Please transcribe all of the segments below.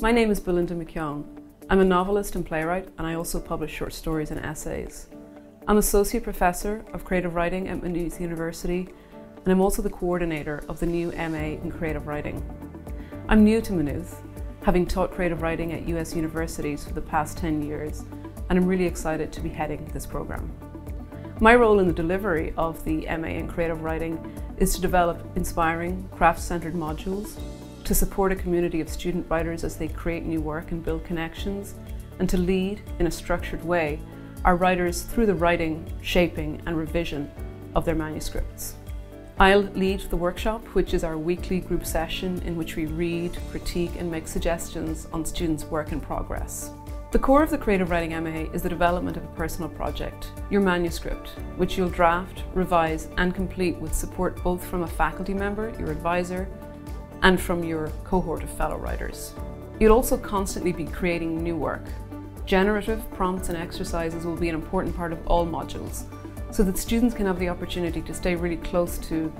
My name is Belinda McKeown. I'm a novelist and playwright, and I also publish short stories and essays. I'm Associate Professor of Creative Writing at Maynooth University, and I'm also the coordinator of the new MA in Creative Writing. I'm new to Maynooth, having taught creative writing at US universities for the past 10 years, and I'm really excited to be heading this programme. My role in the delivery of the MA in Creative Writing is to develop inspiring, craft-centred modules to support a community of student writers as they create new work and build connections, and to lead, in a structured way, our writers through the writing, shaping, and revision of their manuscripts. I'll lead the workshop, which is our weekly group session in which we read, critique, and make suggestions on students' work in progress. The core of the Creative Writing MA is the development of a personal project, your manuscript, which you'll draft, revise, and complete with support both from a faculty member, your advisor, and from your cohort of fellow writers. You'll also constantly be creating new work. Generative prompts and exercises will be an important part of all modules, so that students can have the opportunity to stay really close to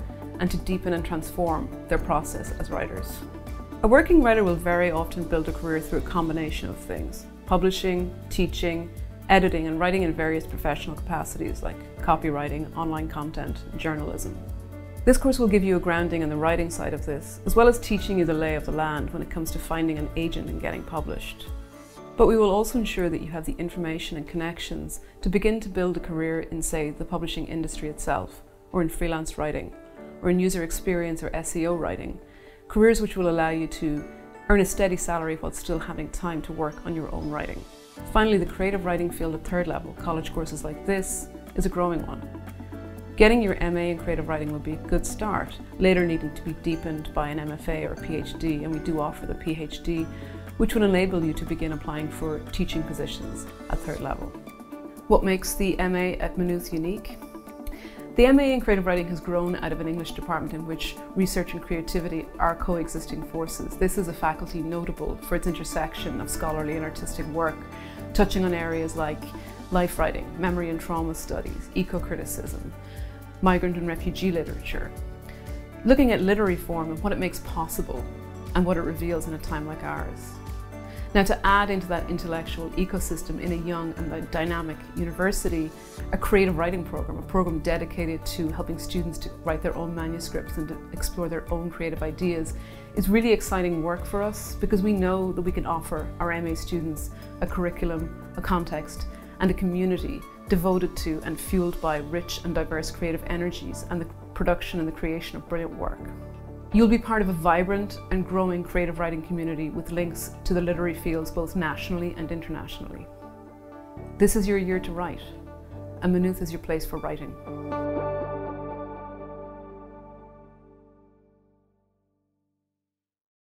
and to deepen and transform their process as writers. A working writer will very often build a career through a combination of things publishing, teaching, editing, and writing in various professional capacities like copywriting, online content, journalism. This course will give you a grounding in the writing side of this, as well as teaching you the lay of the land when it comes to finding an agent and getting published. But we will also ensure that you have the information and connections to begin to build a career in, say, the publishing industry itself, or in freelance writing, or in user experience or SEO writing, careers which will allow you to earn a steady salary while still having time to work on your own writing. Finally, the creative writing field at third level, college courses like this, is a growing one. Getting your MA in creative writing would be a good start, later needing to be deepened by an MFA or PhD, and we do offer the PhD, which will enable you to begin applying for teaching positions at third level. What makes the MA at Maynooth unique? The MA in Creative Writing has grown out of an English department in which research and creativity are coexisting forces. This is a faculty notable for its intersection of scholarly and artistic work, touching on areas like life writing, memory and trauma studies, eco-criticism, migrant and refugee literature, looking at literary form and what it makes possible and what it reveals in a time like ours. Now, to add into that intellectual ecosystem in a young and dynamic university, a creative writing program, a program dedicated to helping students to write their own manuscripts and to explore their own creative ideas, is really exciting work for us because we know that we can offer our MA students a curriculum, a context, and a community devoted to and fueled by rich and diverse creative energies and the production and the creation of brilliant work. You'll be part of a vibrant and growing creative writing community with links to the literary fields both nationally and internationally. This is your year to write, and Maynooth is your place for writing.